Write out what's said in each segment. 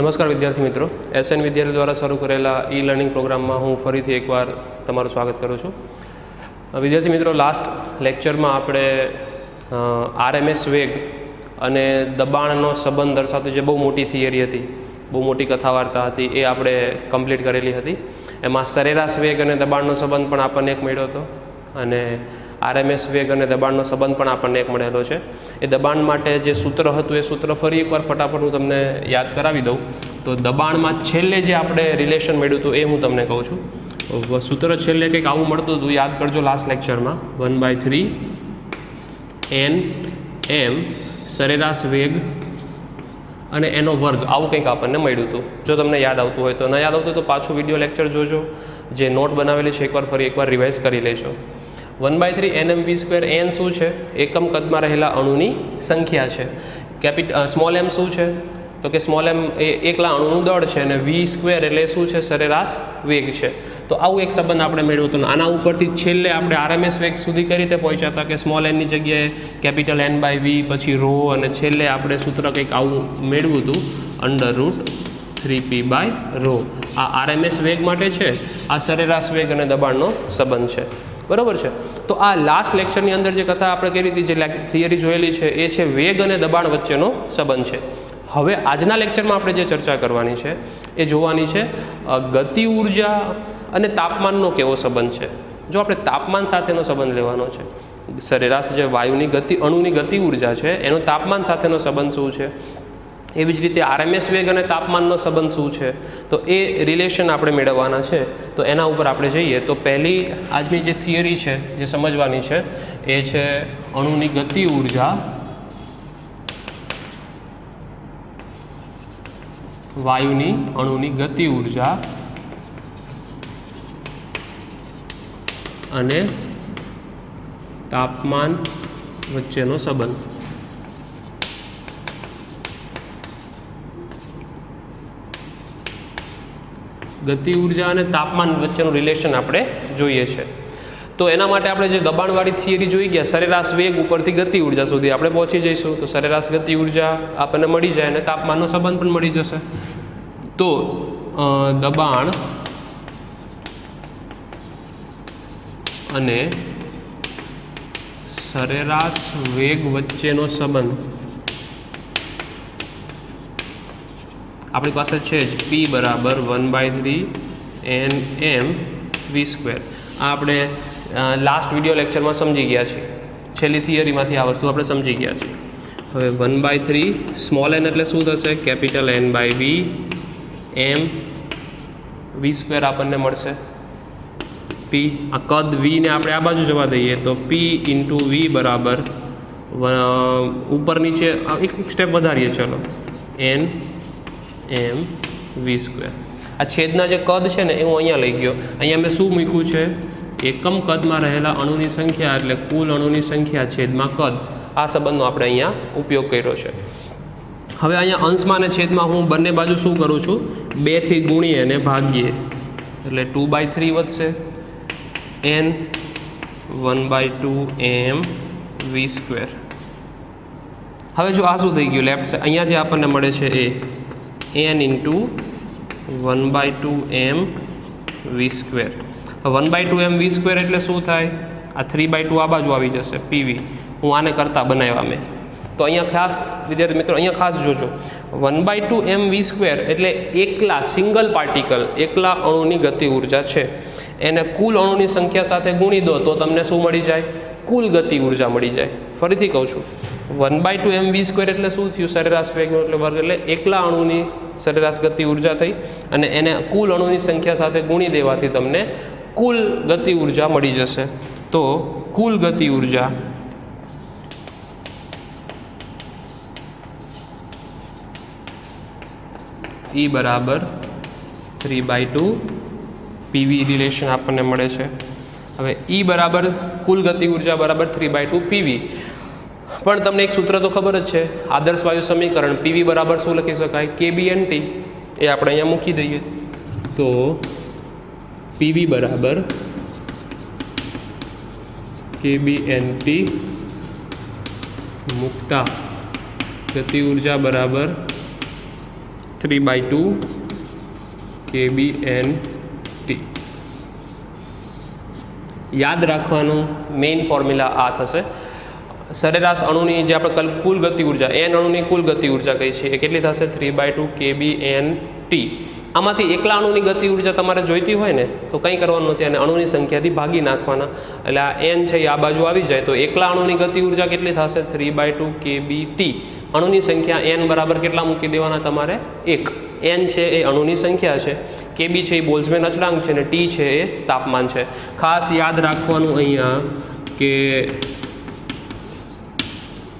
નમસ્કાર વિદ્યાર્થી મિત્રો. એસએન વિદ્યાર્થી દ્વારા શરૂ કરેલા ઈ લર્નિંગ પ્રોગ્રામમાં હું ફરીથી એકવાર તમારું સ્વાગત કરું છું. વિદ્યાર્થી મિત્રો લાસ્ટ લેક્ચરમાં આપણે આરએમએસ વેગ અને દબાણનો સંબંધ દર્શાવતી જે બહુ મોટી થિયરી હતી, બહુ મોટી કથા વાર્તા હતી, એ આપણે કમ્પ્લીટ કરેલી હતી. એમાં સરેરાશ વેગ અને દબાણનો સંબંધ પણ આપણને એક મળ્યો હતો. અને આરએમએસ વેગ અને દબાણનો સંબંધ પણ આપણને એક મળેલો છે. એ દબાણ માટે જે સૂત્ર હતું, એ સૂત્ર ફરી એકવાર ફટાફટ હું તમને યાદ કરાવી દઉં. તો દબાણમાં છેલ્લે જે આપણે રિલેશન મળ્યું હતું, એ હું તમને કહું છું. સૂત્ર છેલ્લે કંઈક આવું મળતું હતું, યાદ કરજો લાસ્ટ લેક્ચરમાં one by three N M સરેરાશ વેગ અને એનો વર્ગ, આવું કંઈક આપણને મળ્યું હતું. જો તમને યાદ આવતું હોય તો. ન યાદ આવતું તો પાછું વીડિયો લેક્ચર જોજો. જે નોટ બનાવેલી છે, એકવાર ફરી એકવાર રિવાઇઝ કરી લેજો. One by three N M V square N શું છે? એકમ કદમાં રહેલા અણુની સંખ્યા છે. કેપિટ સ્મોલ એમ શું છે? તો કે સ્મોલ એમ એ એકલા અણુનું દળ છે અને વી સ્ક્વેર એટલે શું છે? સરેરાશ વેગ છે. તો આવું એક સંબંધ આપણે મેળવ્યો હતો આના ઉપરથી છેલ્લે આપણે આરએમએસ વેગ સુધી કઈ રીતે પહોંચ્યા હતા કે સ્મોલ એનની જગ્યાએ કેપિટલ એન બાય વી પછી રો અને છેલ્લે આપણે સૂત્ર કંઈક આવું મેળવ્યું હતું under root three P by rho આ આરએમએસ વેગ માટે છે, આ સરેરાશ વેગ અને દબાણનો સંબંધ છે. બરાબર છે? તો આ લાસ્ટ લેક્ચરની અંદર જે કથા આપણે કરી હતી, જે થિયરી જોયેલી છે, એ છે વેગ અને દબાણ વચ્ચેનો સંબંધ છે. હવે આજના લેક્ચરમાં આપણે જે ચર્ચા કરવાની છે, એ જોવાની છે ગતિ ઊર્જા અને તાપમાનનો કેવો સંબંધ છે? જો આપણે તાપમાન સાથેનો સંબંધ લેવાનો છે, સરેરાશ જે વાયુની ગતિ, અણુની ગતિ ઊર્જા છે, એનો તાપમાન સાથેનો સંબંધ શું છે? એવી જ રીતે આરએમએસ વેગ અને તાપમાનનો સંબંધ શું છે? તો એ રિલેશન આપણે મેળવવાના છે. તો એના ઉપર આપણે જઈએ. તો પહેલી આજની જે થિયરી છે, જે સમજવાની છે, એ છે અણુની ગતિ ઊર્જા વાયુની અણુની ગતિ ઊર્જા અને તાપમાન વચ્ચેનો સંબંધ. ગતિ, ઊર્જા અને તાપમાન વચ્ચેનું રિલેશન આપણે જોઈએ છે. તો એના માટે આપણે જે દબાણવાળી થિયરી જોઈ ગયા, સરેરાશ વેગ ઉપરથી ગતિ, ઊર્જા સુધી આપણે પહોંચી જઈશું. તો સરેરાશ ગતિ, ઊર્જા આપણને મળી જાય અને તાપમાનનો સંબંધ પણ મળી જશે. તો દબાણ અને સરેરાશ વેગ વચ્ચેનો સંબંધ આપણી પાસે છે જ પી બરાબર one by three N M V square આ આપણે લાસ્ટ વીડિયો લેક્ચરમાં સમજી ગયા છીએ. છેલ્લી થિયરીમાંથી આ વસ્તુ આપણે સમજી ગયા છીએ. હવે one by three small N એટલે શું થશે? Capital N by V M V square આપણને મળશે. પી આ કદ વીને આપણે આ બાજુ જવા દઈએ તો પી ઇન્ટુ વી બરાબર ઉપર નીચે એક સ્ટેપ વધારીએ, ચલો. એન એમ વી સ્ક્વેર આ છેદના જે કદ છે ને, એ હું અહીંયા લઈ ગયો. અહીંયા મેં શું મૂક્યું છે? એકમ કદમાં રહેલા અણુની સંખ્યા એટલે કુલ અણુની સંખ્યા છેદમાં કદ. આ સંબંધનો આપણે અહીંયા ઉપયોગ કર્યો છે. હવે અહીંયા અંશમાં અને છેદમાં હું બંને બાજુ શું કરું છું? બેથી ગુણીએ અને ભાગીએ. એટલે ટુ બાય થ્રી વધશે. N one by two M V square હવે જો આ શું થઈ ગયું? લેફ્ટ અહીંયા જે આપણને મળે છે એ. N into one by two M V square one by two M V square એટલે શું થાય? આ થ્રી બાય ટુ આ બાજુ આવી જશે, પીવી. હું આને કરતાં બનાવ્યા મેં. તો અહીંયા ખાસ, વિદ્યાર્થી મિત્રો, અહીંયા ખાસ જોજો. One by two M V square એટલે એકલા સિંગલ પાર્ટિકલ એકલા અણુની ગતિ ઊર્જા છે. એને કુલ અણુની સંખ્યા સાથે ગુણી દો તો તમને શું મળી જાય? કુલ ગતિ ઊર્જા મળી જાય. ફરીથી કહું છું. One by two M V square એટલે શું થયું? સરેરાશ વેગનો એટલે વર્ગ એટલે એકલા અણુની સરેરાશ ગતિ ઊર્જા થઈ અને એને કુલ અણુની સંખ્યા સાથે ગુણી દેવાથી તમને કુલ ગતિ ઊર્જા મળી જશે. તો કુલ ગતિ ઊર્જા ઈ બરાબર three by two PV relation આપણને મળે છે. હવે ઈ બરાબર કુલ ગતિ ઊર્જા બરાબર થ્રી બાય ટુ પીવી પણ તમને એક સૂત્ર તો ખબર જ છે. આદર્શ વાયુ સમીકરણ, પીવી બરાબર શું લખી શકાય? કેબી એન ટી એ આપણે અહીંયા મૂકી દઈએ. તો પીવી બરાબર કેબી એન ટી મૂકતા. ગતિ ઊર્જા બરાબર three by two K B N T યાદ રાખવાનું મેઇન ફોર્મ્યુલા આ થશે. સરેરાશ અણુની જે આપણે કલ, કુલ ગતિ ઊર્જા એન અણુની કુલ ગતિ ઊર્જા કહી છે એ કેટલી થશે? Three by two KB N T આમાંથી એકલા અણુની ગતિ ઊર્જા તમારે જોઈતી હોય ને, તો કંઈ કરવાનું નથી અને અણુની સંખ્યાથી ભાગી નાખવાના. એટલે આ એન છે એ આ બાજુ આવી જાય, તો એકલા અણુની ગતિ ઊર્જા કેટલી થશે? Three by two KB T અણુની સંખ્યા એન બરાબર કેટલા મૂકી દેવાના તમારે? એક. એન છે એ અણુની સંખ્યા છે. કેબી છે એ બોલ્ઝમેન અચળાંક છે અને ટી છે એ તાપમાન છે. ખાસ યાદ રાખવાનું અહીંયા કે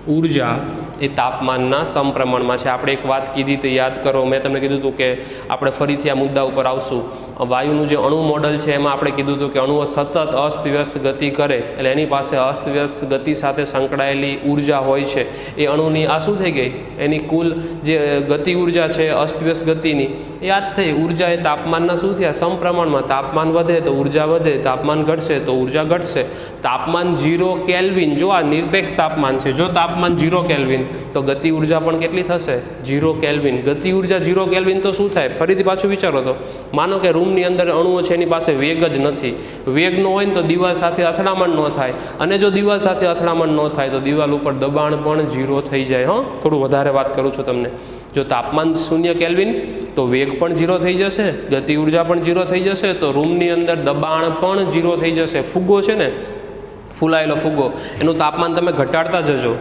ઊર્જા એ તાપમાનના સમપ્રમાણમાં છે. આપણે એક વાત કીધી તે યાદ કરો. મેં તમને કીધું હતું કે આપણે ફરીથી આ મુદ્દા ઉપર આવશું. વાયુનું જે અણુ મોડલ છે, એમાં આપણે કીધું હતું કે અણુઓ સતત અસ્તવ્યસ્ત ગતિ કરે, એટલે એની પાસે અસ્તવ્યસ્ત ગતિ સાથે સંકળાયેલી ઊર્જા હોય છે. એ અણુની આ શું થઈ ગઈ? એની કુલ જે ગતિ ઊર્જા છે, અસ્તવ્યસ્ત ગતિની, એ યાદ થઈ. ઊર્જા એ તાપમાનના શું થયા? સમપ્રમાણમાં તાપમાન વધે તો ઊર્જા વધે, તાપમાન ઘટશે તો ઊર્જા ઘટશે. તાપમાન જીરો કેલ્વિન, જો આ નિરપેક્ષ તાપમાન છે, જો તાપમાન જીરો કેલ્વિન, તો ગતિ ઊર્જા પણ કેટલી થશે? Zero kelvin. ગતિ ઊર્જા જીરો કેલ્વિન તો શું થાય? ફરીથી પાછું વિચારો તો. માનો કે રૂમની અંદર અણુઓ છે, એની પાસે વેગ જ નથી. વેગ ન હોય ને તો દિવાલ સાથે અથડામણ ન થાય. અને જો દિવાલ સાથે અથડામણ ન થાય, તો દિવાલ ઉપર દબાણ પણ ઝીરો થઈ જાય. હં, થોડું વધારે વાત કરું છું તમને. જો તાપમાન શૂન્ય કેલ્વિન, તો વેગ પણ જીરો થઈ જશે, ગતિ ઊર્જા પણ ઝીરો થઈ જશે, તો રૂમની અંદર દબાણ પણ ઝીરો થઈ જશે. ફુગ્ગો છે ને, ફૂલાયેલો ફુગ્ગો, એનું તાપમાન તમે ઘટાડતા જજો,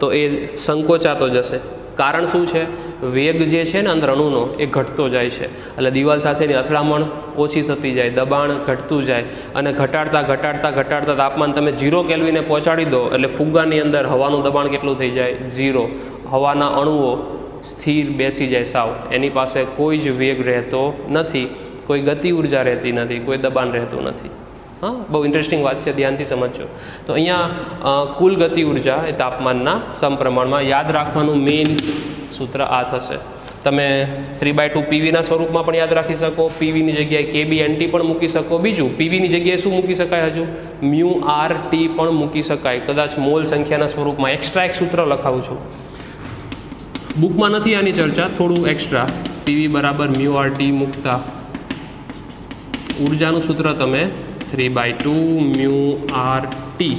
તો એ સંકોચાતો જશે. કારણ શું છે? વેગ જે છે ને અંદર અણુનો, એ ઘટતો જાય છે. એટલે દિવાલ સાથેની અથડામણ ઓછી થતી જાય, દબાણ ઘટતું જાય અને ઘટાડતા ઘટાડતા ઘટાડતા તાપમાન તમે ઝીરો કેલ્વીને પહોંચાડી દો એટલે ફુગ્ગાની અંદર હવાનું દબાણ કેટલું થઈ જાય? ઝીરો હવાના અણુઓ સ્થિર બેસી જાય સાવ. એની પાસે કોઈ જ વેગ રહેતો નથી, કોઈ ગતિ ઊર્જા રહેતી નથી, કોઈ દબાણ રહેતું નથી. હા, બહુ ઇન્ટરેસ્ટિંગ વાત છે, ધ્યાનથી સમજજો. તો અહીંયા કુલ ગતિ ઊર્જા એ તાપમાનના સમપ્રમાણમાં યાદ રાખવાનું મેઇન સૂત્ર આ થશે. તમે થ્રી બાય ટુ પીવીના સ્વરૂપમાં પણ યાદ રાખી શકો. પીવીની જગ્યાએ કે બી એનટી પણ મૂકી શકો. બીજું પીવીની જગ્યાએ શું મૂકી શકાય હજુ? મ્યુ આર ટી પણ મૂકી શકાય. કદાચ મોલ સંખ્યાના સ્વરૂપમાં એક્સ્ટ્રા એક સૂત્ર લખાવું છું. બુકમાં નથી આની ચર્ચા, થોડું એક્સ્ટ્રા પીવી બરાબર મ્યુ આર ટી મૂકતા. ઉર્જાનું સૂત્ર તમે three by two mu R T.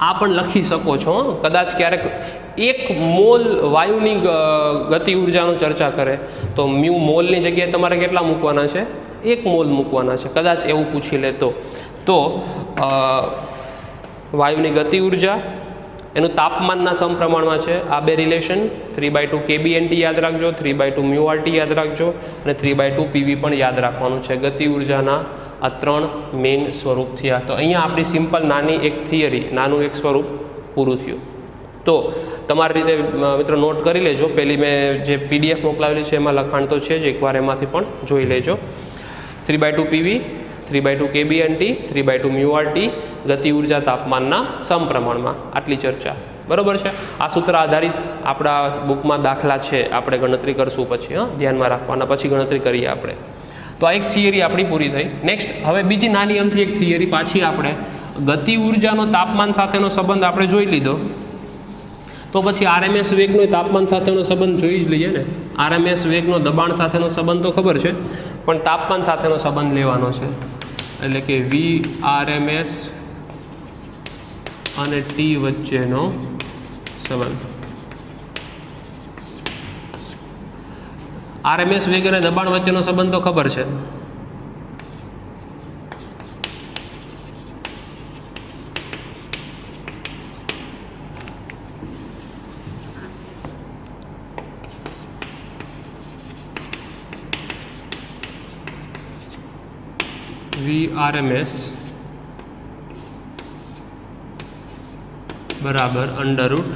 આ પણ લખી શકો છો કદાચ ક્યારેક એક મોલ વાયુની ગતિ ઉર્જાનો ચર્ચા કરે, તો મ્યુ મોલની જગ્યાએ તમારે કેટલા મૂકવાના છે? એક મોલ મૂકવાના છે. કદાચ એવું પૂછી લે તો. તો વાયુની ગતિ ઊર્જા, એનું તાપમાનના સમપ્રમાણમાં છે. આ બે relation, three by two KBNT યાદ રાખજો, થ્રી બાય ટુ મ્યુઆરટી યાદ રાખજો, અને થ્રી બાય ટુ પીવી પણ યાદ રાખવાનું છે. ગતિ ઉર્જાના આ ત્રણ મેઇન સ્વરૂપ થયા. તો અહીંયા આપણી સિમ્પલ નાની એક થિયરી, નાનું એક સ્વરૂપ પૂરું થયું. તો તમારી રીતે મિત્રો નોટ કરી લેજો. પહેલી મેં જે પીડીએફ મોકલાવેલી છે, એમાં લખાણ તો છે જ, એકવાર એમાંથી પણ જોઈ લેજો. Three by two PV three by two KBNT three by two mu R T ગતિ ઊર્જા તાપમાનના સમપ્રમાણમાં. આટલી ચર્ચા. બરોબર છે? આ સૂત્ર આધારિત આપણા બુકમાં દાખલા છે. આપણે ગણતરી કરશું પછી, હા? ધ્યાનમાં રાખવાના. પછી ગણતરી કરીએ આપણે. તો આ એક થિયરી આપણી પૂરી થઈ. નેક્સ્ટ હવે બીજી નાની અમથી એક થિયરી પાછી આપણે. ગતિ ઉર્જાનો તાપમાન સાથેનો સંબંધ આપણે જોઈ લીધો. તો પછી આરએમએસ વેગનો તાપમાન સાથેનો સંબંધ જોઈ જ લઈએ ને. આરએમએસ વેગનો દબાણ સાથેનો સંબંધ તો ખબર છે, પણ તાપમાન સાથેનો સંબંધ લેવાનો છે. એટલે કે વી આરએમએસ અને ટી વચ્ચેનો સંબંધ. આરએમએસ વેગ અને દબાણ વચ્ચેનો સંબંધ તો ખબર છે. વી આર એમ એસ બરાબર under root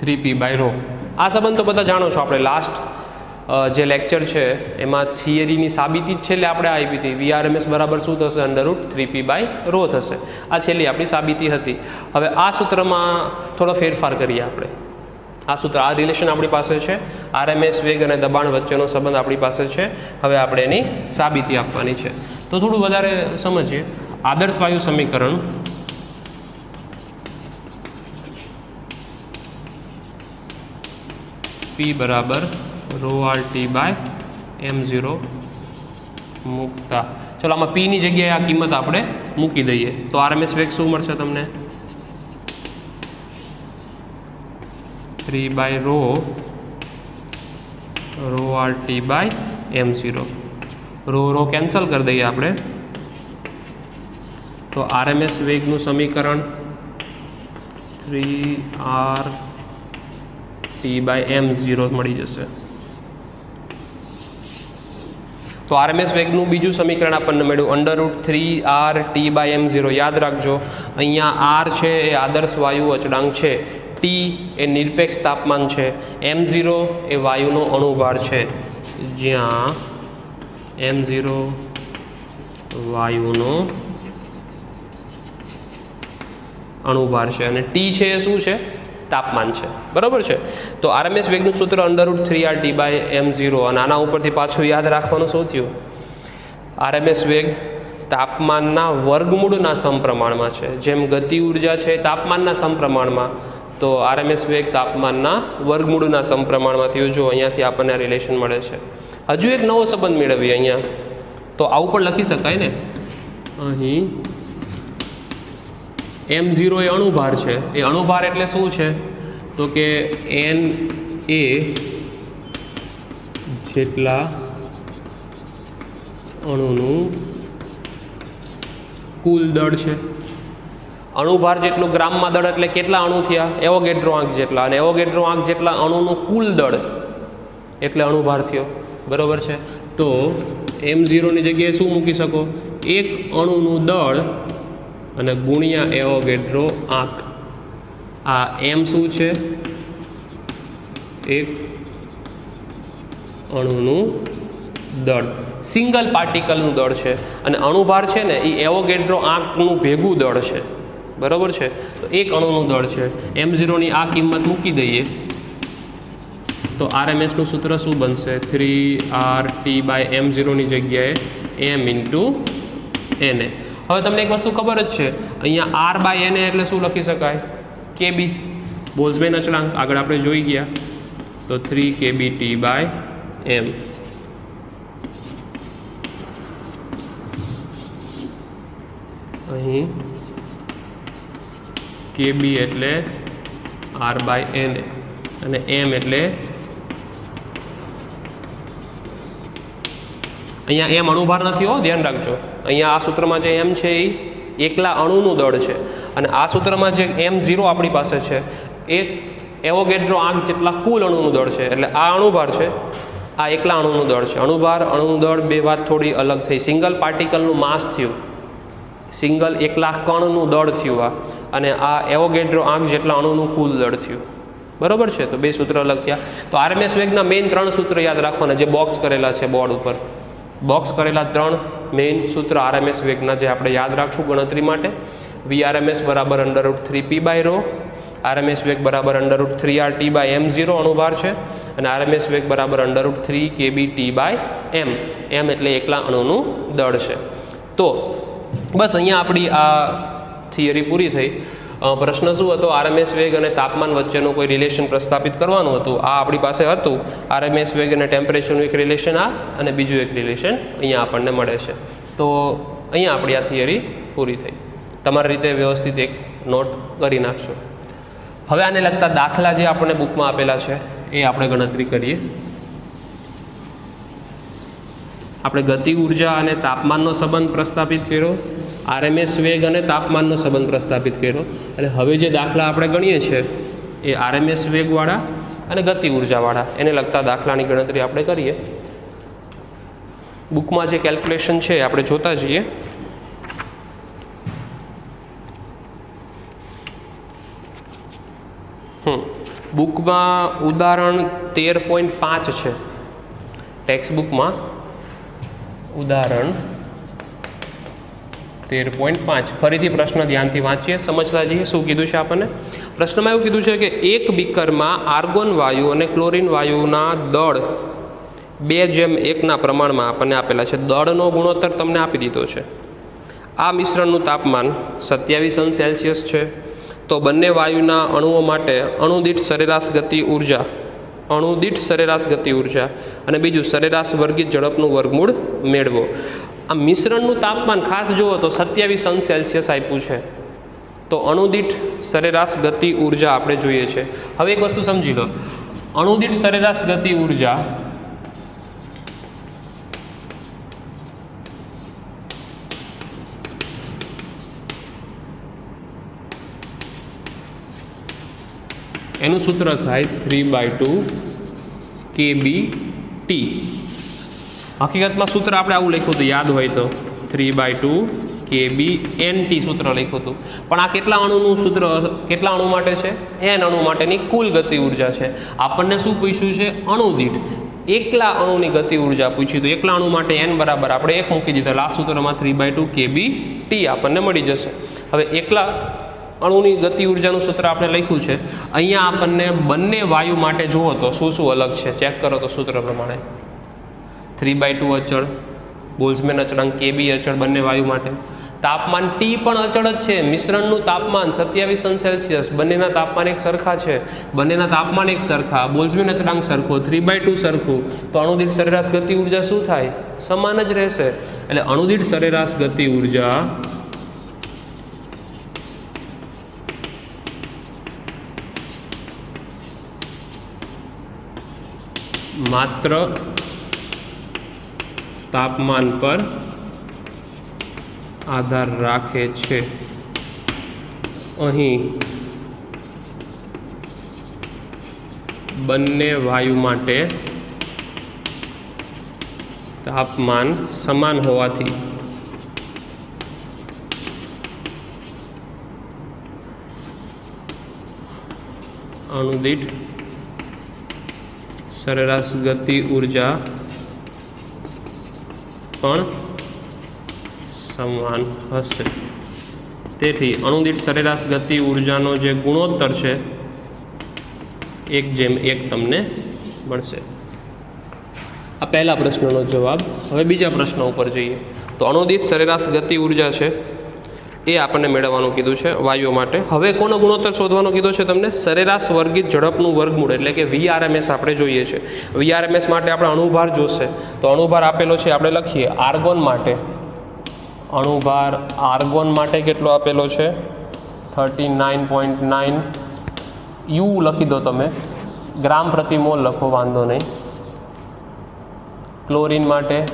three P by rho આ સંબંધ તો બધા જાણો છો આપણે. લાસ્ટ જે લેક્ચર છે, એમાં થિયરીની સાબિતી જ છેલ્લે આપણે આવી હતી. વીઆરએમએસ બરાબર શું થશે? Under root three P by rho થશે. આ છેલ્લી આપણી સાબિતી હતી. હવે આ સૂત્રમાં થોડો ફેરફાર કરીએ આપણે. આ સૂત્ર આ રિલેશન આપણી પાસે છે. આરએમએસ વેગ અને દબાણ વચ્ચેનો સંબંધ આપણી પાસે છે. હવે આપણે એની સાબિતી આપવાની છે. તો થોડું વધારે સમજીએ. આદર્શ વાયુ સમીકરણ. પી બરાબર rho R T by M zero મૂકતા. ચલો, આમાં પીની જગ્યાએ આ કિંમત આપણે મૂકી દઈએ. તો આરએમએસ વેગ શું મળશે તમને? Three by rho rho R T by M zero rho rho cancel કરી દઈએ આપણે. તો આરએમએસ વેગનું સમીકરણ three R T by M zero મળી જશે. તો આરએમએસ વેગનું બીજું સમીકરણ આપણને મળ્યું under root three R T by M zero યાદ રાખજો, અહીંયા આર છે, એ આદર્શ વાયુ અચળાંક છે. ટી એ નિરપેક્ષ તાપમાન છે. એમ ઝીરો એ વાયુનો અણુભાર છે. જ્યાં એમ ઝીરો વાયુનો અણુભાર છે. અને ટી છે એ શું છે? તાપમાન છે. બરાબર છે? તો આરએમએસ વેગનું સૂત્ર under root three R T by M zero અને આના ઉપરથી પાછું યાદ રાખવાનું શું થયું? આરએમએસ વેગ તાપમાનના વર્ગમૂળના સમપ્રમાણમાં છે. જેમ ગતિ ઊર્જા છે તાપમાનના સમપ્રમાણમાં. તો આરએમએસ વેગ તાપમાનના વર્ગમૂળના સમપ્રમાણમાંથી જો અહીંયાથી આપણને રિલેશન મળે છે. હજુ એક નવો સંબંધ મેળવીએ અહીંયા. તો આવું પણ લખી શકાય ને? અહીં એમ ઝીરો એ અણુભાર છે. એ અણુભાર એટલે શું છે? તો કે એન એ જેટલા અણુનું કુલ દળ છે. અણુભાર જેટલું ગ્રામમાં દળ એટલે કેટલા અણુ થયા? એવોગેડ્રો આંક જેટલા. અને એવોગેડ્રો આંક જેટલા અણુનું કુલ દળ એટલે અણુભાર થયો. બરાબર છે? તો એમ ઝીરોની જગ્યાએ શું મૂકી શકો? એક અણુનું દળ અને ગુણ્યા એવોગેડ્રો આંક. આ એમ શું છે? એક અણુનું દળ. સિંગલ પાર્ટિકલનું દળ છે. અને અણુભાર છે ને એ એવોગેડ્રો આંકનું ભેગું દળ છે. બરાબર છે? તો એક અણુનું દળ છે. એમ ઝીરોની આ કિંમત મૂકી દઈએ. તો આરએમએસનું સૂત્ર શું બનશે? Three R T by M ઝીરોની જગ્યાએ એમ ઇન્ટુ એને હવે તમને એક વસ્તુ ખબર જ છે. અહીંયા આર બાય એને એટલે શું લખી શકાય? કે બી બોલ્સમેન અચળાંક. આગળ આપણે જોઈ ગયા. તો three K B T by એમ અહીં કે બી એટલે આર બાય એન અને એમ એટલે અહીંયા એમ અણુભાર નથી હો, ધ્યાન રાખજો. અહીંયા આ સૂત્રમાં જે એમ છે એ એકલા અણુનું દળ છે. અને આ સૂત્રમાં જે એમ ઝીરો આપણી પાસે છે, એ એવોગેડ્રો આંક જેટલા કુલ અણુનું દળ છે, એટલે આ અણુભાર છે, આ એકલા અણુનું દળ છે. અણુભાર, અણુનું દળ બે વાત થોડી અલગ થઈ. સિંગલ પાર્ટિકલનું માસ થયું. સિંગલ એકલા કણનું દળ થયું આ. અને આ એવોગેડ્રો આંક જેટલા અણુનું કુલ દળ થયું. બરોબર છે? તો બે સૂત્ર અલગ થયા. તો આરએમએસ વેગના મેઇન ત્રણ સૂત્ર યાદ રાખવાના, જે બોક્સ કરેલા છે બોર્ડ ઉપર. બોક્સ કરેલા ત્રણ મેઇન સૂત્ર આરએમએસ વેગના જે આપણે યાદ રાખશું ગણતરી માટે. વી આરએમએસ બરાબર under root three P by rho RMS વેગ બરાબર under root three R T by M zero અણુભાર છે. અને આરએમએસ વેગ બરાબર under root three K B T by M M એટલે એકલા અણુનું દળ છે. તો બસ અહીંયા આપણી આ થિયરી પૂરી થઈ. પ્રશ્ન શું હતો? આરએમએસ વેગ અને તાપમાન વચ્ચેનું કોઈ રિલેશન પ્રસ્થાપિત કરવાનું હતું? આ આપણી પાસે હતું. આરએમએસ વેગ અને ટેમ્પરેચરનું એક રિલેશન આ અને બીજું એક રિલેશન અહીંયા આપણને મળે છે. તો અહીંયા આપણી આ થિયરી પૂરી થઈ. તમારી રીતે વ્યવસ્થિત એક નોટ કરી નાખશો. હવે આને લગતા દાખલા જે આપણને બુકમાં આપેલા છે, એ આપણે ગણતરી કરીએ. આપણે ગતિ ઊર્જા અને તાપમાનનો સંબંધ પ્રસ્થાપિત કર્યો. આરએમએસ વેગ અને તાપમાનનો સંબંધ પ્રસ્થાપિત કર્યો. અને હવે જે દાખલા આપણે ગણીએ છીએ, એ આરએમએસ વેગવાળા અને ગતિ ઉર્જાવાળા. એને લગતા દાખલાની ગણતરી આપણે કરીએ. બુકમાં જે કેલ્ક્યુલેશન છે આપણે જોતા જઈએ. બુકમાં ઉદાહરણ તેર પોઈન્ટ પાંચ છે. ટેક્સ્ટ બુકમાં ઉદાહરણ તેર પોઈન્ટ પાંચ. ફરીથી પ્રશ્ન ધ્યાનથી વાંચીએ. સમજતા જઈએ શું કીધું છે આપણને? પ્રશ્નમાં એવું કીધું છે કે એક બીકરમાં આર્ગોન વાયુ અને ક્લોરિન વાયુના દળ બે જેમ એકના પ્રમાણમાં આપણને આપેલા છે. દળનો ગુણોત્તર તમને આપી દીધો છે. આ મિશ્રણનું તાપમાન સત્યાવીસ અંશ સેલ્સિયસ છે. તો બંને વાયુના અણુઓ માટે અણુદીઠ સરેરાશ ગતિ ઊર્જા, અણુદીઠ સરેરાશ ગતિ ઊર્જા અને બીજું સરેરાશ વર્ગીત ઝડપનું વર્ગમૂળ મેળવો. આ મિશ્રણનું તાપમાન ખાસ જુઓ તો સત્યાવીસ અંશ સેલ્સિયસ આપ્યું છે. તો અણુદીઠ સરેરાશ ગતિ ઊર્જા આપણે જોઈએ છે. હવે એક વસ્તુ સમજી લો. અણુદીઠ સરેરાશ ગતિ ઊર્જા એનું સૂત્ર થાય three by two K B T હકીકતમાં સૂત્ર આપણે આવું લખ્યું હતું, યાદ હોય તો. Three by two K B N T સૂત્ર લખ્યું હતું. પણ આ કેટલા અણુનું સૂત્ર, કેટલા અણુ માટે છે? એન અણુ માટેની કુલ ગતિ ઊર્જા છે. આપણને શું પૂછ્યું છે? અણુ દીઠ. એકલા અણુની ગતિ ઊર્જા પૂછી તો એકલા અણુ માટે એન બરાબર આપણે એક મૂકી દીધા. લાસ્ટ સૂત્રમાં three by two K B T આપણને મળી જશે. હવે એકલા અણુની ગતિ ઉર્જાનું સૂત્ર આપણે લખ્યું છે. અહીંયા આપણને બંને વાયુ માટે જુઓ તો શું શું અલગ છે? ચેક કરો તો સૂત્ર પ્રમાણે. થ્રી બાય ટુ અચળ બોલ્સમેન અચળાંક કે બી અચળ બંને વાયુ માટે. તાપમાન ટી પણ અચળ જ છે. મિશ્રણનું તાપમાન સત્યાવીસ અંશ સેલ્સિયસ. બંનેના તાપમાન એક સરખા છે. બંનેના તાપમાન એક સરખા. બોલ્સમેન અચળાંક સરખો થ્રી બાય ટુ સરખું. તો અણુદીઠ સરેરાશ ગતિ ઊર્જા શું થાય? સમાન જ રહેશે. એટલે અણુદીઠ સરેરાશ ગતિ ઊર્જા માત્ર તાપમાન પર આધાર રાખે છે. અહીં બંને વાયુ માટે તાપમાન સમાન હોવાથી અણુદીઠ સરેરાશ ગતિ ઊર્જા પણ સમાન હશે. તેથી અણુદીઠ સરેરાશ ગતિ ઉર્જાનો જે ગુણોત્તર છે, એક જેમ એક તમને મળશે. આ પહેલા પ્રશ્નનો જવાબ. હવે બીજા પ્રશ્ન ઉપર જઈએ. તો અણુદીઠ સરેરાશ ગતિ ઊર્જા છે એ આપણને મેળવવાનું કીધું છે વાયુઓ માટે. હવે કોનો ગુણોત્તર શોધવાનું કીધું છે તમને? સરેરાશ વર્ગિત ઝડપનું વર્ગમૂળ એટલે કે વીઆરએમએસ આપણે જોઈએ છે. વીઆરએમએસ માટે આપણે અણુભાર જોશે. તો અણુભાર આપેલો છે, આપણે લખીએ. આર્ગોન માટે. અણુભાર આર્ગોન માટે કેટલો આપેલો છે? Thirty nine point nine. U લખી દો તમે. ગ્રામ પ્રતિ મોલ લખો, વાંધો નહીં. ક્લોરિન માટે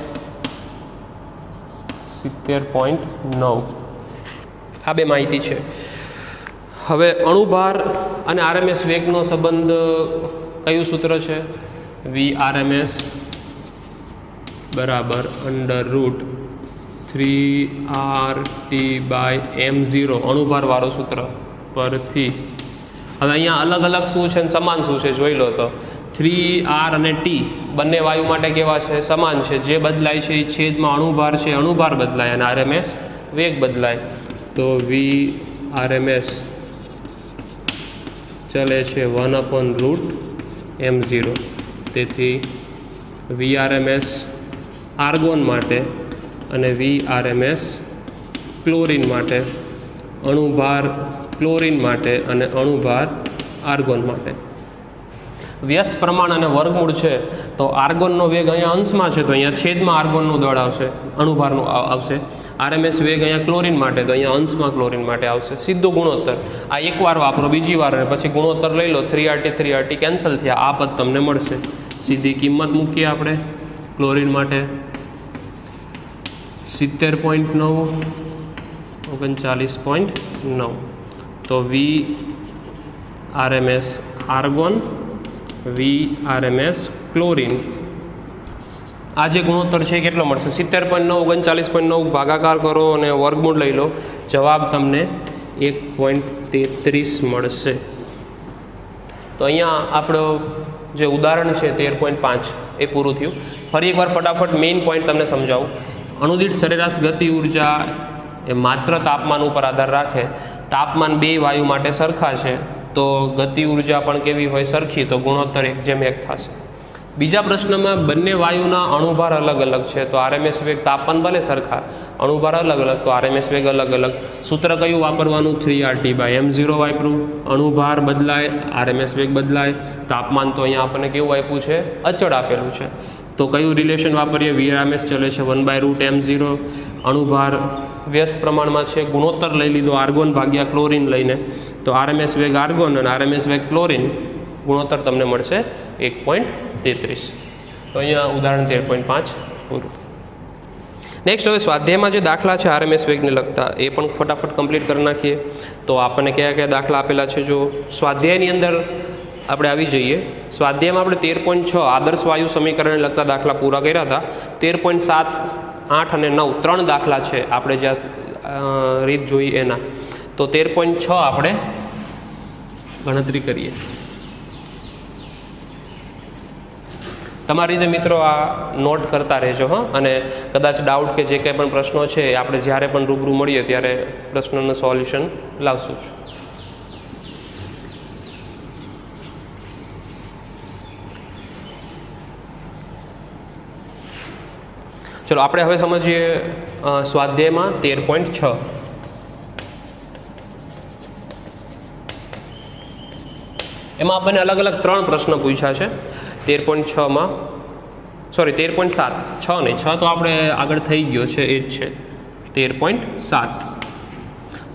સિત્તેર પોઈન્ટ નવ. આ બે માહિતી છે. હવે અણુભાર અને આરએમએસ વેગનો સંબંધ, કયું સૂત્ર છે? વી આરએમએસ બરાબર under root three R T by M zero અણુભારવાળો સૂત્ર પરથી. હવે અહીંયા અલગ અલગ શું છે ને સમાન શું છે જોઈ લો તો. થ્રી આર અને ટી બંને વાયુ માટે કેવા છે? સમાન છે. જે બદલાય છે એ છેદમાં અણુભાર છે, અણુભાર બદલાય અને આરએમએસ વેગ બદલાય. તો વી આરએમએસ ચલે છે one upon root M zero તેથી વી આરએમએસ આર્ગોન માટે અને વી આરએમએસ ક્લોરિન માટે, અણુભાર ક્લોરિન માટે અને અણુભાર આર્ગોન માટે. વ્યસ્ત પ્રમાણ અને વર્ગમૂળ છે, તો આર્ગોનનો વેગ અહીંયા અંશમાં છે, તો અહીંયા છેદમાં આર્ગોનનું દળ આવશે, અણુભારનું આવશે. આરએમએસ વેગ અહીંયા ક્લોરિન માટે તો અહીંયા અંશમાં ક્લોરિન માટે આવશે. સીધો ગુણોત્તર. આ એકવાર વાપરો, બીજી વાર પછી ગુણોત્તર લઈ લો three RT three RT cancel થયા, આ પદ તમને મળશે. સીધી કિંમત મૂકીએ આપણે. ક્લોરિન માટે સિત્તેર પોઈન્ટ નવ, ઓગણચાલીસ પોઈન્ટ નવ. તો V RMS argon V RMS chlorine આ જે ગુણોત્તર છે કેટલો મળશે? સિત્તેર પોઈન્ટ નવ, ઓગણચાલીસ પોઈન્ટ નવ, ભાગાકાર કરો અને વર્ગમૂળ લઈ લો. જવાબ તમને એક પોઈન્ટ તેત્રીસ મળશે. તો અહીંયા આપણો જે ઉદાહરણ છે, તેર પોઈન્ટ પાંચ, એ પૂરું થયું. ફરી એકવાર ફટાફટ મેઇન પોઈન્ટ તમને સમજાવું. અણુદીઠ સરેરાશ ગતિ ઊર્જા એ માત્ર તાપમાન ઉપર આધાર રાખે. તાપમાન બે વાયુ માટે સરખા છે. તો ગતિ ઊર્જા પણ કેવી હોય? સરખી. તો ગુણોત્તર એક જેમ એક થશે. બીજા પ્રશ્નમાં બંને વાયુના અણુભાર અલગ અલગ છે. તો આરએમએસ વેગ તાપમાન ભલે સરખા, અણુભાર અલગ અલગ. તો આરએમએસ વેગ અલગ અલગ. સૂત્ર કયું વાપરવાનું? Three R T by M zero વાપરું. અણુભાર બદલાય, આરએમએસ વેગ બદલાય. તાપમાન તો અહીંયા આપણને કેવું આપ્યું છે? અચળ આપેલું છે. તો કયું રિલેશન વાપરીએ? વીઆરએમએસ ચલે છે one by root M zero અણુભાર વ્યસ્ત પ્રમાણમાં છે. ગુણોત્તર લઈ લીધો આર્ગોન ભાગ્યા ક્લોરિન લઈને. તો આરએમએસ વેગ આર્ગોન અને આરએમએસ વેગ ક્લોરિન ગુણોત્તર તમને મળશે એક પોઈન્ટ તેત્રીસ. તો અહીંયા ઉદાહરણ તેર પોઈન્ટ પાંચ પૂરું. નેક્સ્ટ હવે સ્વાધ્યાયમાં જે દાખલા છે આરએમએસ વેગને લગતા, એ પણ ફટાફટ કમ્પ્લીટ કરી નાખીએ. તો આપણને કયા કયા દાખલા આપેલા છે? જો સ્વાધ્યાયની અંદર આપણે આવી જઈએ. સ્વાધ્યાયમાં આપણે તેર પોઈન્ટ છ આદર્શ વાયુ સમીકરણને લગતા દાખલા પૂરા કર્યા હતા. તેર પોઈન્ટ સાત, આઠ અને નવ ત્રણ દાખલા છે આપણે જ્યાં રીત જોઈએ એના. તો તેર પોઈન્ટ છ આપણે ગણતરી કરીએ. તમારી રીતે મિત્રો આ નોટ કરતા રહેજો, હં. અને કદાચ ડાઉટ કે જે કંઈ પણ પ્રશ્નો છે આપણે જ્યારે પણ રૂબરૂ મળીએ ત્યારે પ્રશ્નનું સોલ્યુશન લાવશું જ. ચલો, આપણે હવે સમજીએ સ્વાધ્યાયમાં તેર પોઈન્ટ છ. એમાં આપણને અલગ અલગ ત્રણ પ્રશ્ન પૂછ્યા છે. તેર પોઈન્ટ છમાં સોરી તેર પોઈન્ટ સાત. છ નહીં, છ તો આપણે આગળ થઈ ગયો છે, એ જ છે. તેર પોઈન્ટ સાત.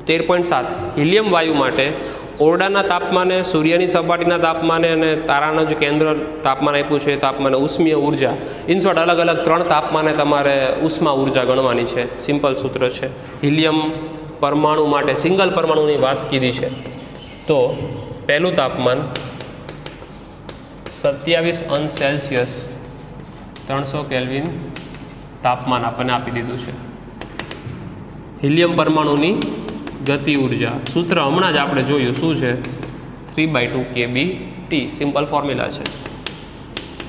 તેર પોઈન્ટ સાત. હિલિયમ વાયુ માટે ઓરડાના તાપમાને, સૂર્યની સપાટીના તાપમાને અને તારાનું જે કેન્દ્ર તાપમાન આપ્યું છે, એ તાપમાને ઉષ્મીય ઊર્જા. ઇન શોર્ટ અલગ અલગ ત્રણ તાપમાને તમારે ઉષ્મા ઊર્જા ગણવાની છે. સિમ્પલ સૂત્ર છે. હિલિયમ પરમાણુ માટે, સિંગલ પરમાણુની વાત કીધી છે. તો, પહેલું તાપમાન સત્યાવીસ અંશ સેલ્સિયસ ત્રણસો કેલ્વિન તાપમાન આપણને આપી દીધું છે. હિલિયમ પરમાણુની ગતિ ઊર્જા. સૂત્ર હમણાં જ આપણે જોયું, શું છે? Three by two K B T simple formula છે.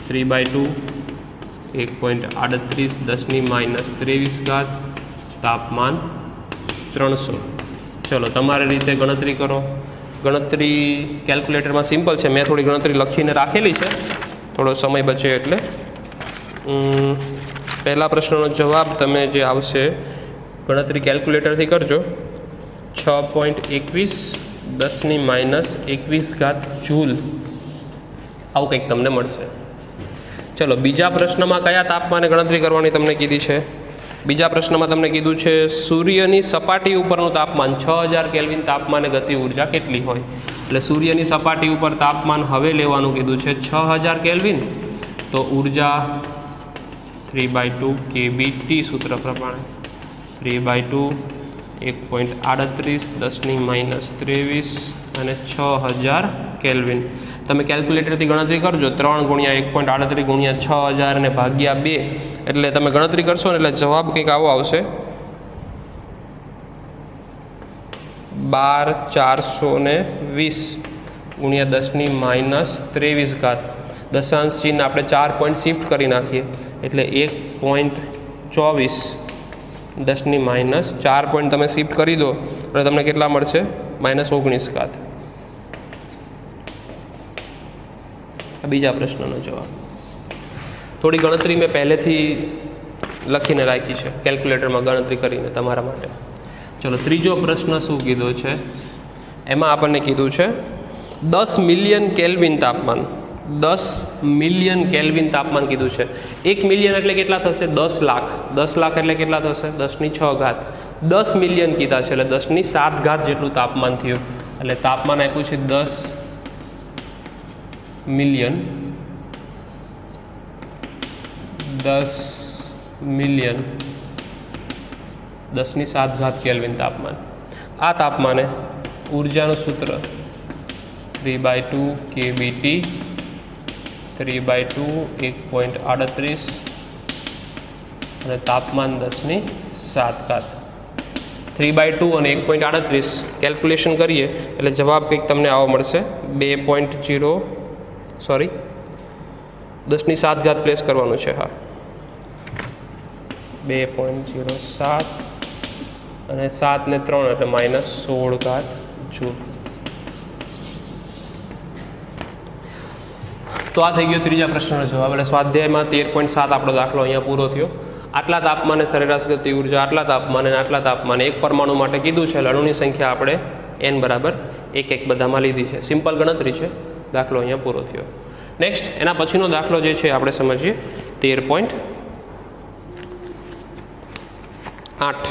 થ્રી બાય ટુ એક પોઈન્ટ આડત્રીસ દસની માઇનસ ત્રેવીસ ઘાત તાપમાન ત્રણસો. ચલો, તમારી રીતે ગણતરી કરો. ગણતરી કેલ્ક્યુલેટરમાં સિમ્પલ છે. મેં થોડી ગણતરી લખીને રાખેલી છે. થોડો સમય બચે એટલે. પહેલા પ્રશ્નનો જવાબ તમે જે આવશે ગણતરી કેલ્ક્યુલેટરથી કરજો. છ પોઈન્ટ એકવીસ, દસની માઇનસ એકવીસ ઘાત જૂલ. આવું કંઈક તમને મળશે. ચલો, બીજા પ્રશ્નમાં કયા તાપમાને ગણતરી કરવાની તમને કીધી છે? બીજા પ્રશ્નમાં તમને કીધું છે, સૂર્યની સપાટી ઉપરનું તાપમાન છ હજાર કેલ્વિન તાપમાને ગતિ ઊર્જા કેટલી હોય? એટલે સૂર્યની સપાટી ઉપર તાપમાન હવે લેવાનું કીધું છે છ હજાર કેલ્વિન. તો ઊર્જા three by two K B T સૂત્ર પ્રમાણે. થ્રી બાય ટુ એક પોઈન્ટ આડત્રીસ દસની માઇનસ ત્રેવીસ અને છ હજાર કેલ્વિન. તમે કેલ્ક્યુલેટરથી ગણતરી કરજો, ત્રણ ગુણ્યા એક પોઈન્ટ આડત્રીસ ગુણ્યા છ હજાર અને ભાગ્યા બે. એટલે તમે ગણતરી કરશો ને એટલે જવાબ કંઈક આવો આવશે. બાર, ચારસો ને વીસ ગુણ્યા દસની માઇનસ ત્રેવીસ ઘાત. દશાંશ ચિહ્ન આપણે ચાર પોઈન્ટ શિફ્ટ કરી નાખીએ. એટલે એક પોઈન્ટ ચોવીસ દસની માઇનસ ચાર પોઈન્ટ તમે શિફ્ટ કરી દો. એટલે તમને કેટલા મળશે? માઇનસ ઓગણીસ ઘાત. બીજા પ્રશ્નનો જવાબ. થોડી ગણતરી મેં પહેલેથી લખીને રાખી છે કેલ્ક્યુલેટરમાં ગણતરી કરીને તમારા માટે. ચલો, ત્રીજો પ્રશ્ન શું કીધો છે? એમાં આપણને કીધું છે, દસ મિલિયન કેલ્વિન તાપમાન, દસ મિલિયન કેલ્વિન તાપમાન કીધું છે. એક મિલિયન એટલે કેટલા થશે? દસ લાખ. દસ લાખ એટલે કેટલા થશે? દસની છ ઘાત. દસ મિલિયન કીધા છે, એટલે દસની સાત ઘાત જેટલું તાપમાન થયું. એટલે તાપમાન આપ્યું છે દસ મિલિયન દસ મિલિયન, દસની સાત ઘાત કેલ્વિન તાપમાન. આ તાપમાને ઉર્જાનું સૂત્ર three by two K B T three by two એક પોઈન્ટ આડત્રીસ, અને તાપમાન દસની સાત ઘાત થ્રી બાય ટુ અને એક પોઈન્ટ આડત્રીસ કેલ્ક્યુલેશન કરીએ, એટલે જવાબ કંઈક તમને આવો મળશે. બે પોઈન્ટ જીરો સોરી દસની સાત ઘાત પ્લેસ કરવાનું છે, હા. બે પોઈન્ટ જીરો સાત અને સાત ને ત્રણ, એટલે માઇનસ સોળ ઘાત જૂલ. તો આ થઈ ગયો ત્રીજા પ્રશ્નનો જવાબ. એટલે સ્વાધ્યાયમાં તેર પોઈન્ટ સાત આપણો દાખલો અહીંયા પૂરો થયો. આટલા તાપમાને સરેરાશ ગતિ ઊર્જા, આટલા તાપમાને આટલા તાપમાને એક પરમાણુ માટે કીધું છે લણુની સંખ્યા આપણે એન બરાબર એક એક બધામાં લીધી છે. સિમ્પલ ગણતરી છે. દાખલો અહીંયા પૂરો થયો. નેક્સ્ટ એના પછીનો દાખલો જે છે, આપણે સમજીએ. તેર પોઈન્ટ આઠ.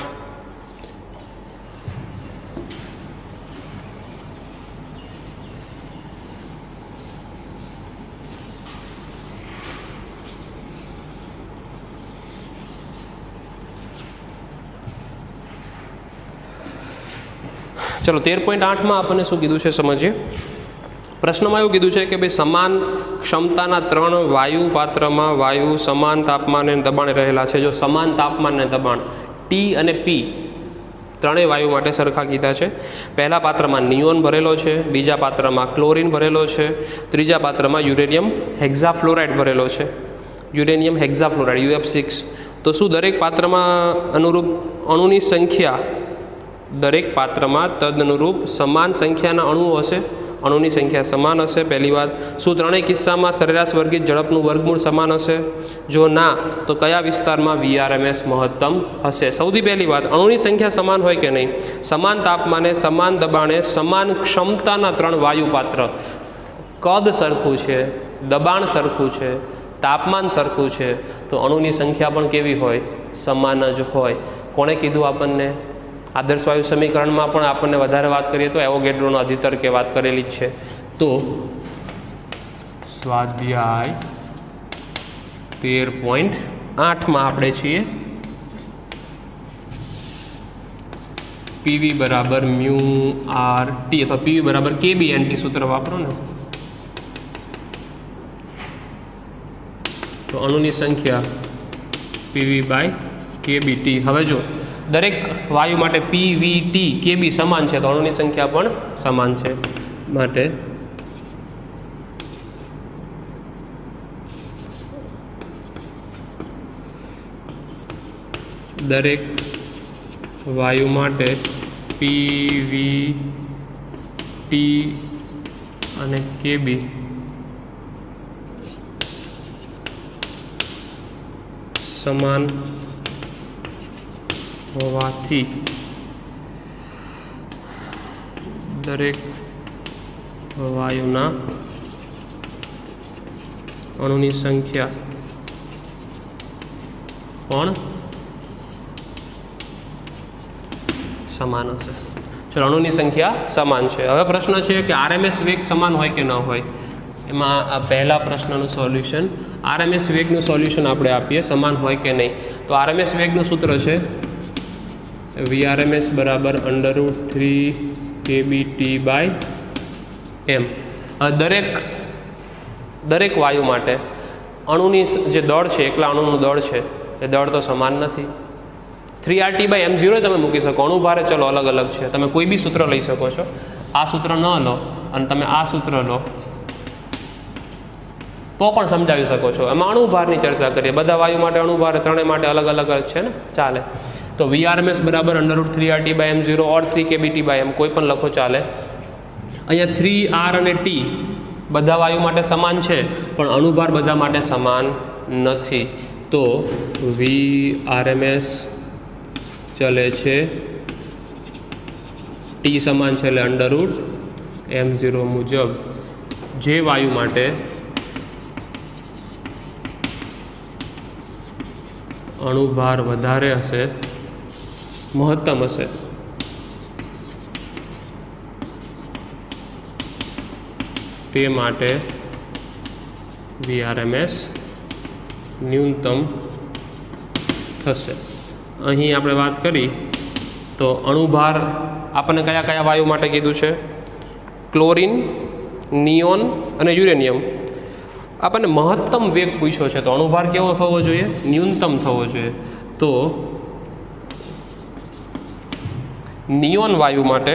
ચલો, તેર પોઈન્ટ આઠમાં આપણને શું કીધું છે, સમજીએ. પ્રશ્નમાં એવું કીધું છે કે ભાઈ સમાન ક્ષમતાના ત્રણ વાયુ પાત્રમાં વાયુ સમાન તાપમાન અને દબાણે રહેલા છે. જો સમાન તાપમાન અને દબાણ ટી અને પી ત્રણેય વાયુ માટે સરખા કીધા છે. પહેલા પાત્રમાં નિયોન ભરેલો છે, બીજા પાત્રમાં ક્લોરિન ભરેલો છે, ત્રીજા પાત્રમાં યુરેનિયમ હેક્ઝાફ્લોરાઇડ ભરેલો છે. Uranium hexafluoride, UF six. તો શું દરેક પાત્રમાં અનુરૂપ અણુની સંખ્યા દરેક પાત્રમાં તદનુરૂપ સમાન સંખ્યાના અણુઓ હશે? અણુની સંખ્યા સમાન હશે. પહેલી વાત, શું ત્રણેય કિસ્સામાં સરેરાશ વર્ગીત ઝડપનું વર્ગમૂળ સમાન હશે? જો ના, તો કયા વિસ્તારમાં વીઆરએમએસ મહત્તમ હશે? સૌથી પહેલી વાત, અણુની સંખ્યા સમાન હોય કે નહીં? સમાન તાપમાને, સમાન દબાણે, સમાન ક્ષમતાના ત્રણ વાયુપાત્ર. કદ સરખું છે, દબાણ સરખું છે, તાપમાન સરખું છે, તો અણુની સંખ્યા પણ કેવી હોય? સમાન જ હોય. કોણે કીધું આપણને? આદર્શ વાયુ સમીકરણમાં પણ આપણને વધારે વાત કરીએ તો એવોગેડ્રોનો અધિતર્કે વાત કરેલી જ છે. તો સ્વાધ્યાય તેર પોઈન્ટ આઠમાં આપણે છીએ. પીવી બરાબર મ્યુ આર ટી અથવા પીવી બરાબર કે બી એન ટી સૂત્ર વાપરો ને. તો અણુની સંખ્યા પીવી બાય કે બી ટી. હવે જો દરેક વાયુ માટે પી વી ટી કે બી સમાન છે. તો અણુની સંખ્યા પણ સમાન છે માટે. દરેક વાયુ માટે પી વી ટી અને કે બી સમાન હોવાથી દરેક વાયુના અણુની સંખ્યા પણ સમાન હશે. ચલો, અણુની સંખ્યા સમાન છે. હવે પ્રશ્ન છે કે આરએમએસ વેગ સમાન હોય કે ન હોય? એમાં આ પહેલા પ્રશ્નનું સોલ્યુશન, આરએમએસ વેગનું સોલ્યુશન આપણે આપીએ, સમાન હોય કે નહીં? તો આરએમએસ વેગનું સૂત્ર છે વીઆરએમએસ બરાબર under root three K B T by M દરેક દરેક વાયુ માટે અણુની જે દળ છે, એકલા અણુનું દળ છે, એ દળ તો સમાન નથી. Three R T by M zero તમે મૂકી શકો. અણુભારે ચલો અલગ અલગ છે. તમે કોઈ બી સૂત્ર લઈ શકો છો. આ સૂત્ર ન લો અને તમે આ સૂત્ર લો. તો પણ સમજાવી શકો છો. એમાં અણુભારની ચર્ચા કરીએ. બધા વાયુ માટે અણુભાર ત્રણેય માટે અલગ અલગ છે ને? ચાલે. તો વીઆરએમએસ બરાબર under root three R T by M zero or three K B T by M કોઈ પણ લખો ચાલે. અહીંયા થ્રી આર અને ટી બધા વાયુ માટે સમાન છે, પણ અણુભાર બધા માટે સમાન નથી. તો વી આરએમએસ ચલે છે ટી સમાન છે એટલે અંડર રૂટ એમ ઝીરો મુજબ. જે વાયુ માટે અણુભાર વધારે હશે મહત્તમ હશે. તે માટે વીઆરએમએસ ન્યૂનતમ થશે. અહીં આપણે વાત કરી તો અણુભાર આપણને કયા કયા વાયુ માટે કીધું છે? ક્લોરિન, નિયોન અને યુરેનિયમ. આપણને મહત્તમ વેગ પૂછ્યો છે તો અણુભાર કેવો થવો જોઈએ? ન્યૂનતમ થવો જોઈએ. તો નિયોન વાયુ માટે.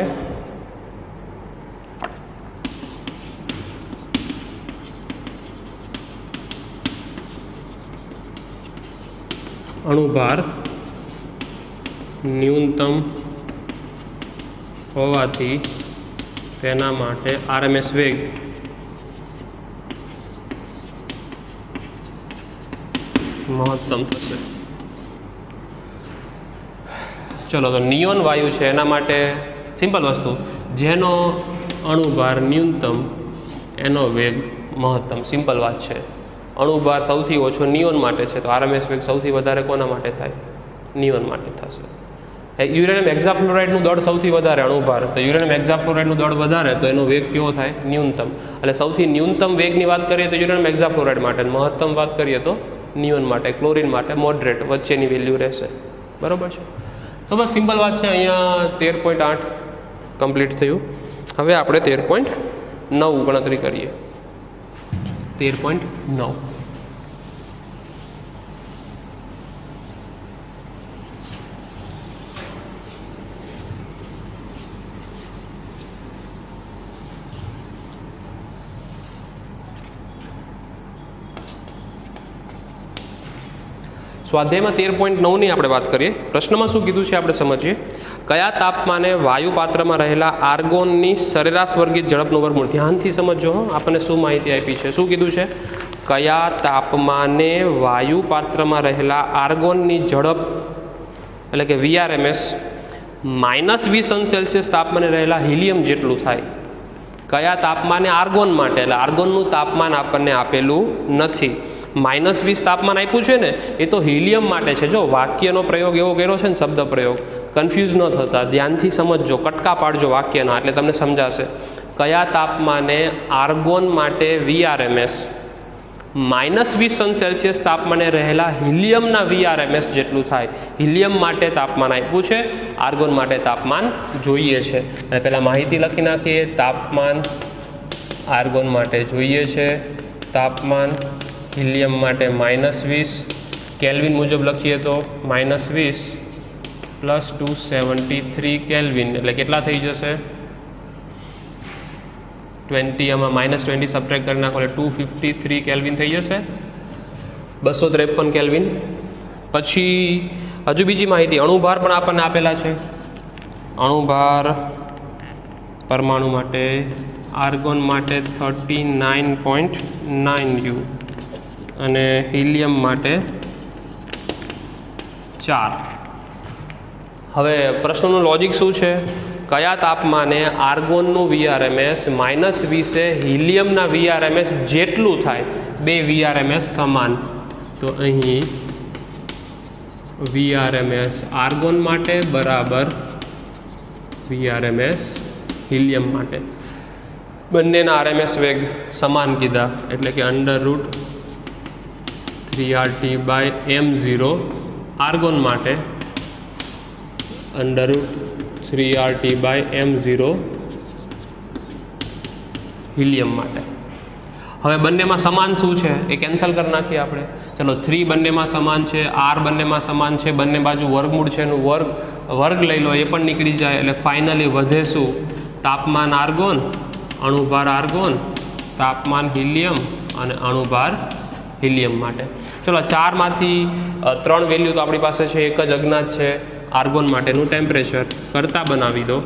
અણુભાર ન્યૂનતમ હોવાથી તેના માટે આરએમએસ વેગ. મહત્તમ થશે. ચલો, તો નિયોન વાયુ છે, એના માટે સિમ્પલ વસ્તુ. જેનો અણુભાર ન્યૂનતમ, એનો વેગ મહત્તમ. સિમ્પલ વાત છે. અણુભાર સૌથી ઓછો નિયોન માટે છે, તો આરએમએસ વેગ સૌથી વધારે કોના માટે થાય? નિયોન માટે થશે. યુરેનિયમ એક્ઝાફ્લોરાઇડનું દળ સૌથી વધારે અણુભાર. તો યુરેનિયમ એક્ઝાફ્લોરાઇડનું દળ વધારે, તો એનો વેગ કેવો થાય? ન્યૂનતમ. એટલે સૌથી ન્યૂનતમ વેગની વાત કરીએ, તો યુરેનિયમ એક્ઝાફ્લોરાઇડ માટે. મહત્તમ વાત કરીએ, તો નિયોન માટે, ક્લોરિન માટે મોડરેટ વચ્ચેની વેલ્યુ રહેશે. બરાબર છે? તો બસ સિમ્પલ વાત છે, અહીંયા તેર પોઈન્ટ આઠ કમ્પ્લીટ થયું. હવે આપણે તેર પોઈન્ટ નવ ગણતરી કરીએ. તેર પોઈન્ટ નવ. સ્વાધ્યાયમાં તેર પોઈન્ટ નવની આપણે વાત કરીએ. પ્રશ્નમાં શું કીધું છે આપણે સમજીએ. કયા તાપમાને વાયુપાત્રમાં રહેલા આર્ગોનની સરેરાશ વર્ગીય ઝડપનું વર્ગમૂળ? ધ્યાનથી સમજો આપણને શું માહિતી આપી છે? શું કીધું છે? કયા તાપમાને વાયુપાત્રમાં રહેલા આર્ગોનની ઝડપ, એટલે કે વીઆરએમએસ, માઇનસ વીસ અંશ સેલ્સિયસ તાપમાને રહેલા હિલિયમ જેટલું થાય? કયા તાપમાને આર્ગોન માટે? એટલે આર્ગોનનું તાપમાન આપણને આપેલું નથી. માઇનસ વીસ તાપમાન આપ્યું છે ને, એ તો હિલિયમ માટે છે. જો વાક્યનો પ્રયોગ એવો કર્યો છે ને, શબ્દ પ્રયોગ કન્ફ્યુઝ ન થતા, ધ્યાનથી સમજજો, કટકા પાડજો વાક્યના, એટલે તમને સમજાશે. કયા તાપમાને આર્ગોન માટે વીઆરએમએસ માઇનસ વીસ સન સેલ્સિયસ તાપમાને રહેલા હિલિયમના વીઆરએમએસ જેટલું થાય. હિલિયમ માટે તાપમાન આપ્યું છે આર્ગોન માટે તાપમાન જોઈએ છે. અને પહેલાં માહિતી લખી નાખીએ, તાપમાન આર્ગોન માટે જોઈએ છે, તાપમાન હિલિયમ માટે માઇનસ વીસ. કેલ્વિન મુજબ લખીએ તો માઇનસ વીસ plus two seventy three kelvin. એટલે કેટલા થઈ જશે? ટ્વેન્ટી આમાં માઇનસ ટ્વેન્ટી સબટ્રેક કરી નાખો એટલે ટુ ફિફ્ટી થ્રી કેલ્વિન થઈ જશે. બસો ત્રેપન કેલ્વિન. પછી હજુ બીજી માહિતી. અણુભાર પણ આપણને આપેલા છે. અણુભાર પરમાણુ માટે, આર્ગોન માટે thirty nine point nine U. અને હિલિયમ માટે ચાર. હવે પ્રશ્નનું લોજિક શું છે? કયા તાપમાને આર્ગોનનું વીઆરએમએસ માઇનસ વીસે હિલિયમના વીઆરએમએસ જેટલું થાય, બે વીઆરએમએસ સમાન. તો અહીં વીઆરએમએસ આર્ગોન માટે બરાબર વીઆરએમએસ હિલિયમ માટે. બંનેના આરએમએસ વેગ સમાન કીધા, એટલે કે under root three R T by M argon માટે under root three R T by M zero helium માટે. હવે બંનેમાં સમાન શું છે? એ કેન્સલ કરી નાખીએ આપણે. ચલો થ્રી બંનેમાં સમાન છે આર બંનેમાં સમાન છે, બંને બાજુ વર્ગમૂળ છે, એનું વર્ગ વર્ગ લઈ લો, એ પણ નીકળી જાય. એટલે ફાઇનલી વધે શું? તાપમાન આર્ગોન અણુભાર આર્ગોન તાપમાન હિલિયમ અને અણુભાર હિલિયમ માટે. ચલો ચારમાંથી ત્રણ વેલ્યુ તો આપણી પાસે છે, એક જ અજ્ઞાત છે, આર્ગોન માટેનું ટેમ્પરેચર. કરતાં બનાવી દો.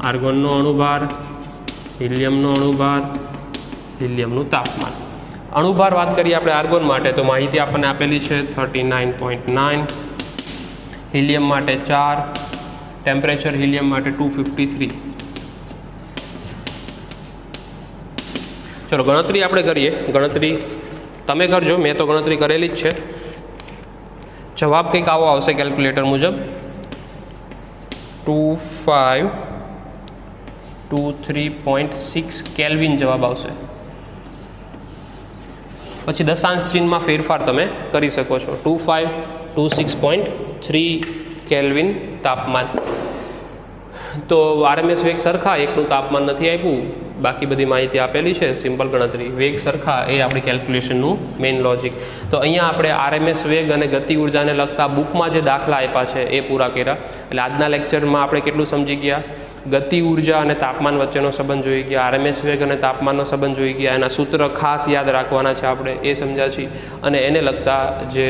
આર્ગોનનો અણુભાર, હિલિયમનો અણુભાર, હિલિયમનું તાપમાન. અણુભાર વાત કરીએ આપણે આર્ગોન માટે, તો માહિતી આપણને આપેલી છે thirty nine point nine. Helium માટે ચાર, ટેમ્પરેચર હિલિયમ માટે ટુ ફિફ્ટી થ્રી. ચલો, ગણતરી આપણે કરીએ. ગણતરી તમે કરજો મેં તો ગણતરી કરેલી જ છે. જવાબ કંઈક આવો આવશે કેલ્ક્યુલેટર મુજબ. Two five two three point six kelvin જવાબ આવશે. પછી દશાંશ ચિહ્નમાં ફેરફાર તમે કરી શકો છો. Two five two six point three kelvin તાપમાન. તો આરએમએસ વેગ સરખા, એકનું તાપમાન નથી આપ્યું. બાકી બધી માહિતી આપેલી છે, સિમ્પલ ગણતરી. વેગ સરખા એ આપણી કેલ્ક્યુલેશનનું મેઇન લોજિક તો અહીંયા આપણે આરએમએસ વેગ અને ગતિ ઉર્જાને લગતા બુકમાં જે દાખલા આપ્યા છે, એ પૂરા કર્યા. એટલે આજના લેક્ચરમાં આપણે કેટલું સમજી ગયા? ગતિ ઊર્જા અને તાપમાન વચ્ચેનો સંબંધ જોઈ ગયા આરએમએસ વેગ અને તાપમાનનો સંબંધ જોઈ ગયા. એના સૂત્ર ખાસ યાદ રાખવાના છે આપણે, એ સમજ્યા છીએ. અને એને લગતા જે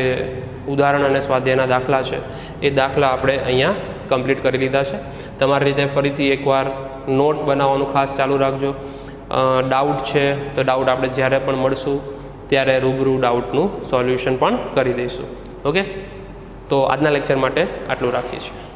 ઉદાહરણ અને સ્વાધ્યાયના દાખલા છે, એ દાખલા આપણે અહીંયા કમ્પ્લીટ કરી લીધા છે. તમારી રીતે ફરીથી એકવાર નોટ બનાવવાનું ખાસ ચાલુ રાખજો. ડાઉટ છે તો ડાઉટ આપણે જ્યારે પણ મળશું ત્યારે રૂબરૂ ડાઉટનું સોલ્યુશન પણ કરી દઈશું. ઓકે તો આજના લેક્ચર માટે આટલું છીએ.